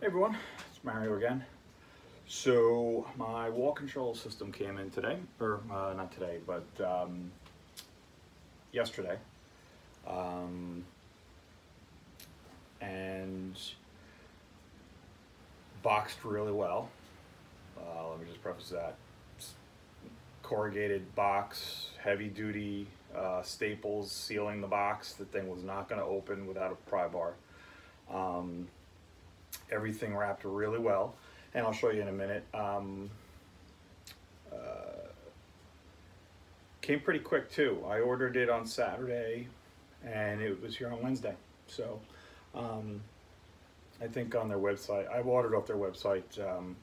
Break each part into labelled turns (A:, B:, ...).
A: Hey everyone, it's Mario again. So my wall control system came in today, or uh, not today, but um, yesterday. Um, and boxed really well. Uh, let me just preface that. It's corrugated box, heavy duty uh, staples sealing the box. The thing was not going to open without a pry bar. Um, everything wrapped really well and I'll show you in a minute. Um, uh, came pretty quick too. I ordered it on Saturday and it was here on Wednesday. So um, I think on their website, I've ordered off their website. Um,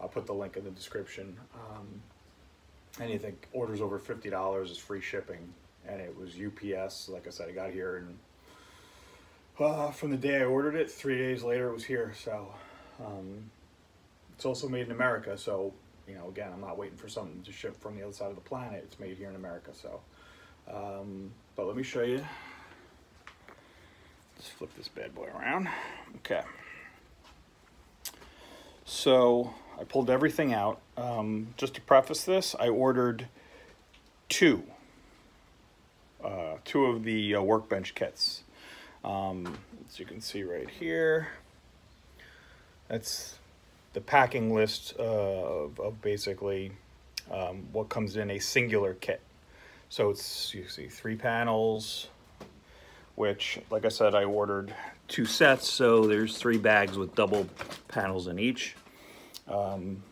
A: I'll put the link in the description. Um, anything orders over $50 is free shipping and it was UPS. Like I said, I got here and uh, from the day I ordered it, three days later it was here. So um, it's also made in America. So you know, again, I'm not waiting for something to ship from the other side of the planet. It's made here in America. So, um, but let me show you. Let's flip this bad boy around. Okay. So I pulled everything out. Um, just to preface this, I ordered two, uh, two of the uh, workbench kits. Um, as you can see right here, that's the packing list of, of, basically um, what comes in a singular kit. So it's, you see, three panels, which, like I said, I ordered two sets, so there's three bags with double panels in each. Um,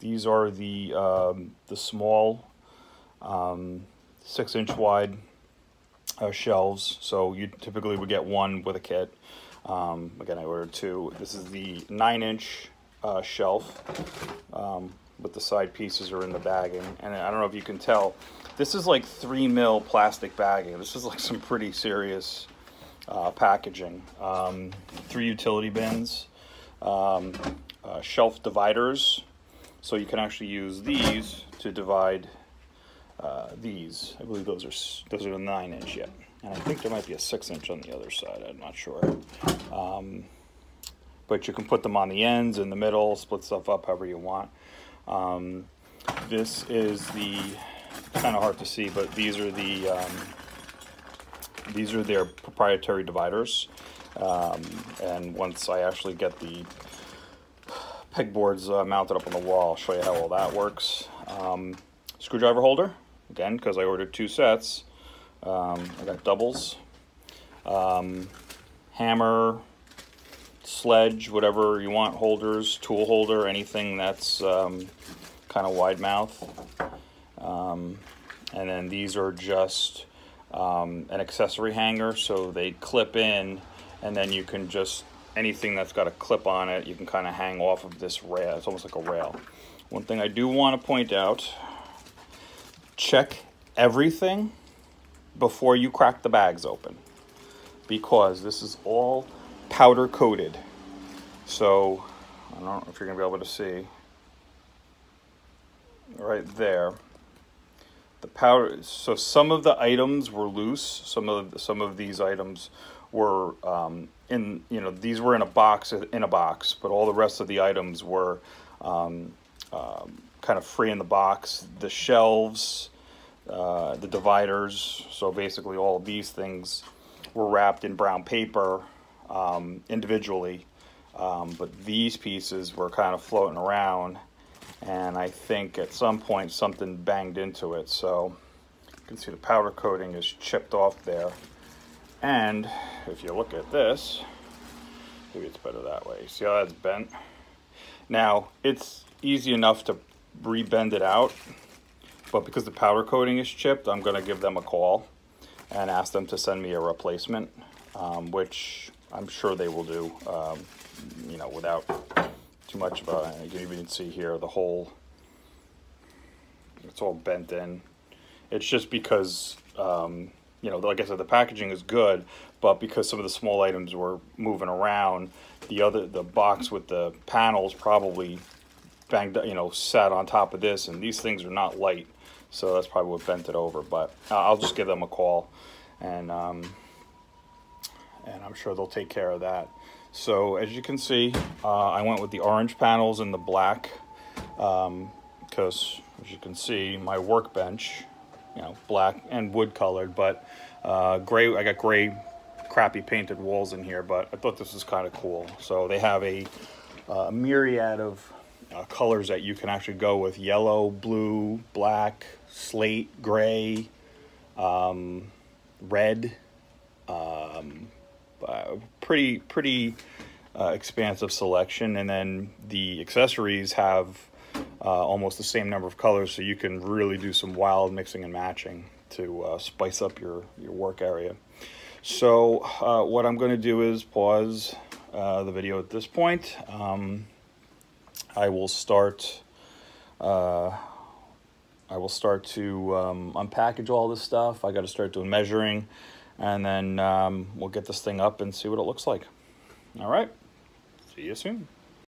A: these are the, um, the small um, six inch wide uh, shelves. So you typically would get one with a kit. Um, again, I ordered two. This is the nine inch uh, shelf um, with the side pieces are in the bagging. And I don't know if you can tell, this is like three mil plastic bagging. This is like some pretty serious uh, packaging. Um, three utility bins, um, uh, shelf dividers. So you can actually use these to divide uh, these. I believe those are those are the nine inch yet, and I think there might be a six inch on the other side. I'm not sure. Um, but you can put them on the ends in the middle, split stuff up however you want. Um, this is the kind of hard to see, but these are the um, these are their proprietary dividers. Um, and once I actually get the pegboards uh, mounted up on the wall, I'll show you how all that works. Um, screwdriver holder again because I ordered two sets. Um, I got doubles. Um, hammer, sledge, whatever you want, holders, tool holder, anything that's um, kind of wide mouth. Um, and then these are just um, an accessory hanger, so they clip in, and then you can just, anything that's got a clip on it, you can kind of hang off of this rail. It's almost like a rail. One thing I do want to point out, check everything before you crack the bags open because this is all powder coated. So, I don't know if you're to be able to see right there. The powder, so some of the items were loose. Some of some of these items were um, in, you know, these were in a box in a box, but all the rest of the items were um, um, kind of free in the box. The shelves, uh, the dividers, so basically all of these things were wrapped in brown paper um, individually, um, but these pieces were kind of floating around, and I think at some point something banged into it. So you can see the powder coating is chipped off there. And if you look at this, maybe it's better that way. See how that's bent? Now, it's easy enough to rebend it out, but because the powder coating is chipped, I'm going to give them a call and ask them to send me a replacement, um, which I'm sure they will do, um, you know, without too much of a, you can even see here, the whole, it's all bent in. It's just because, um, you know, like I said, the packaging is good, but because some of the small items were moving around, the other, the box with the panels probably banged, you know, sat on top of this, and these things are not light, so that's probably what bent it over, but uh, I'll just give them a call and um, and I'm sure they'll take care of that. So as you can see, uh, I went with the orange panels and the black because um, as you can see, my workbench, you know, black and wood colored, but uh, gray, I got gray crappy painted walls in here, but I thought this was kind of cool. So they have a, uh, myriad of uh, colors that you can actually go with yellow, blue, black, slate, gray, um, red, um, uh, pretty, pretty uh, expansive selection. And then the accessories have uh, almost the same number of colors, so you can really do some wild mixing and matching to uh, spice up your, your work area. So uh, what I'm going to do is pause the video at this point. Um, I will start. Uh, I will start to um, unpackage all this stuff. I got to start doing measuring, and then um, we'll get this thing up and see what it looks like. All right. See you soon.